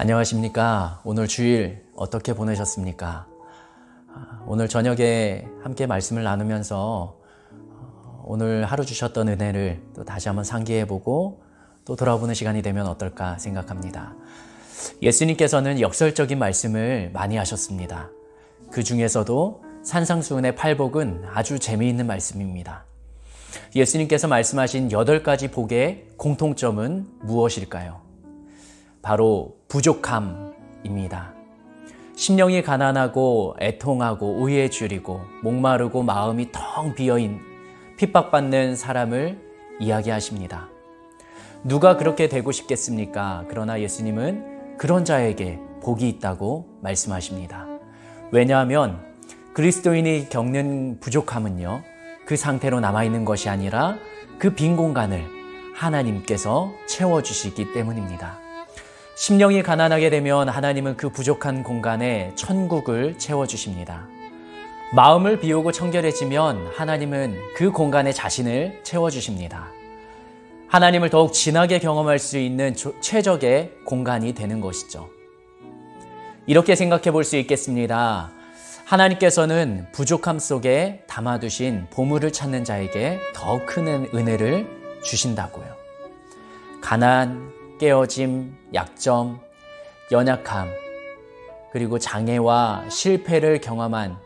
안녕하십니까. 오늘 주일 어떻게 보내셨습니까? 아, 오늘 저녁에 함께 말씀을 나누면서 어, 오늘 하루 주셨던 은혜를 또 다시 한번 상기해보고 또 돌아보는 시간이 되면 어떨까 생각합니다. 예수님께서는 역설적인 말씀을 많이 하셨습니다. 그 중에서도 산상수훈의 팔복은 아주 재미있는 말씀입니다. 예수님께서 말씀하신 여덟 가지 복의 공통점은 무엇일까요? 바로 부족함입니다. 심령이 가난하고 애통하고 의에 줄이고 목마르고 마음이 텅 비어인 핍박받는 사람을 이야기하십니다. 누가 그렇게 되고 싶겠습니까? 그러나 예수님은 그런 자에게 복이 있다고 말씀하십니다. 왜냐하면 그리스도인이 겪는 부족함은요, 그 상태로 남아있는 것이 아니라 그 빈 공간을 하나님께서 채워주시기 때문입니다. 심령이 가난하게 되면 하나님은 그 부족한 공간에 천국을 채워주십니다. 마음을 비우고 청결해지면 하나님은 그 공간에 자신을 채워주십니다. 하나님을 더욱 진하게 경험할 수 있는 최적의 공간이 되는 것이죠. 이렇게 생각해 볼 수 있겠습니다. 하나님께서는 부족함 속에 담아두신 보물을 찾는 자에게 더 큰 은혜를 주신다고요. 가난, 깨어짐, 약점, 연약함, 그리고 장애와 실패를 경험한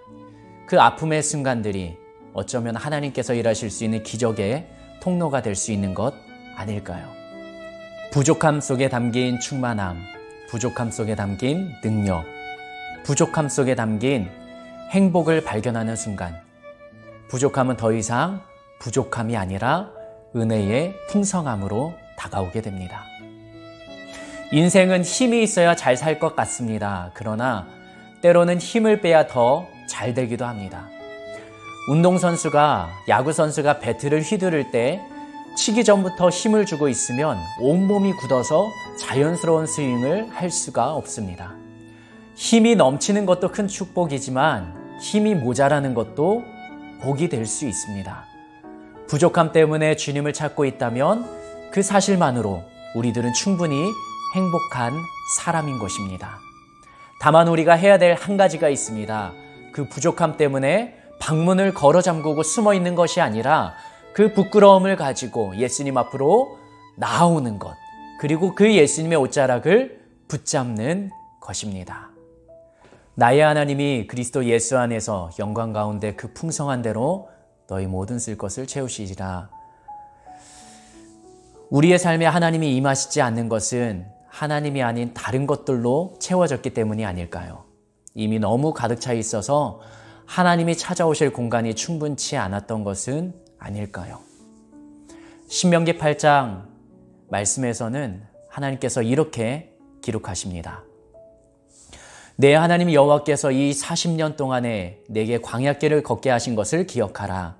그 아픔의 순간들이 어쩌면 하나님께서 일하실 수 있는 기적의 통로가 될 수 있는 것 아닐까요? 부족함 속에 담긴 충만함, 부족함 속에 담긴 능력, 부족함 속에 담긴 행복을 발견하는 순간, 부족함은 더 이상 부족함이 아니라 은혜의 풍성함으로 다가오게 됩니다. 인생은 힘이 있어야 잘 살 것 같습니다. 그러나 때로는 힘을 빼야 더 잘 되기도 합니다. 운동선수가, 야구선수가 배트를 휘두를 때 치기 전부터 힘을 주고 있으면 온몸이 굳어서 자연스러운 스윙을 할 수가 없습니다. 힘이 넘치는 것도 큰 축복이지만 힘이 모자라는 것도 복이 될 수 있습니다. 부족함 때문에 주님을 찾고 있다면 그 사실만으로 우리들은 충분히 행복한 사람인 것입니다. 다만 우리가 해야 될 한 가지가 있습니다. 그 부족함 때문에 방문을 걸어 잠그고 숨어 있는 것이 아니라 그 부끄러움을 가지고 예수님 앞으로 나오는 것, 그리고 그 예수님의 옷자락을 붙잡는 것입니다. 나의 하나님이 그리스도 예수 안에서 영광 가운데 그 풍성한 대로 너희 모든 쓸 것을 채우시리라. 우리의 삶에 하나님이 임하시지 않는 것은 하나님이 아닌 다른 것들로 채워졌기 때문이 아닐까요? 이미 너무 가득 차 있어서 하나님이 찾아오실 공간이 충분치 않았던 것은 아닐까요? 신명기 8장 말씀에서는 하나님께서 이렇게 기록하십니다. 내 하나님 여호와께서 이 40년 동안에 내게 광야길을 걷게 하신 것을 기억하라.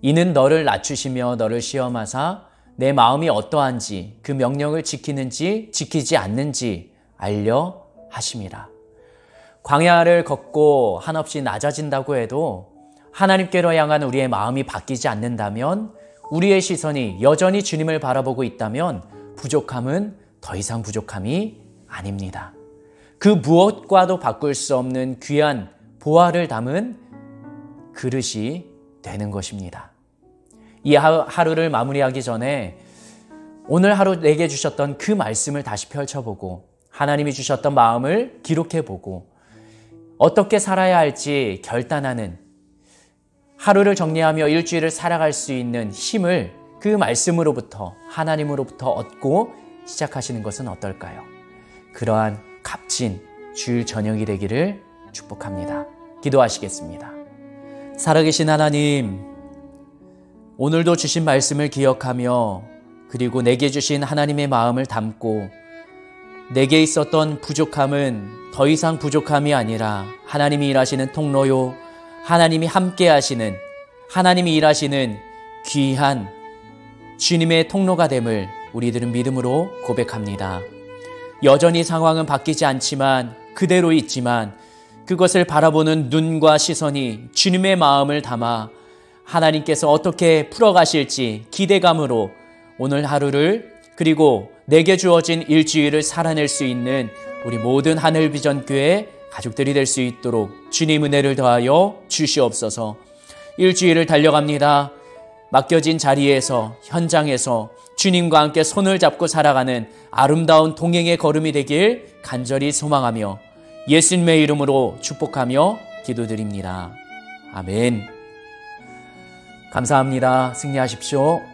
이는 너를 낮추시며 너를 시험하사 내 마음이 어떠한지 그 명령을 지키는지 지키지 않는지 알려 하심이라. 광야를 걷고 한없이 낮아진다고 해도 하나님께로 향한 우리의 마음이 바뀌지 않는다면 우리의 시선이 여전히 주님을 바라보고 있다면 부족함은 더 이상 부족함이 아닙니다. 그 무엇과도 바꿀 수 없는 귀한 보화를 담은 그릇이 되는 것입니다. 이 하루를 마무리하기 전에 오늘 하루 내게 주셨던 그 말씀을 다시 펼쳐보고 하나님이 주셨던 마음을 기록해보고 어떻게 살아야 할지 결단하는 하루를 정리하며 일주일을 살아갈 수 있는 힘을 그 말씀으로부터 하나님으로부터 얻고 시작하시는 것은 어떨까요? 그러한 값진 주일 저녁이 되기를 축복합니다. 기도하시겠습니다. 살아계신 하나님, 오늘도 주신 말씀을 기억하며 그리고 내게 주신 하나님의 마음을 담고 내게 있었던 부족함은 더 이상 부족함이 아니라 하나님이 일하시는 통로요, 하나님이 함께 하시는, 하나님이 일하시는 귀한 주님의 통로가 됨을 우리들은 믿음으로 고백합니다. 여전히 상황은 바뀌지 않지만 그대로 있지만 그것을 바라보는 눈과 시선이 주님의 마음을 담아 하나님께서 어떻게 풀어가실지 기대감으로 오늘 하루를 그리고 내게 주어진 일주일을 살아낼 수 있는 우리 모든 하늘 비전 교회 가족들이 될 수 있도록 주님 은혜를 더하여 주시옵소서. 일주일을 달려갑니다. 맡겨진 자리에서 현장에서 주님과 함께 손을 잡고 살아가는 아름다운 동행의 걸음이 되길 간절히 소망하며 예수님의 이름으로 축복하며 기도드립니다. 아멘. 감사합니다. 승리하십시오.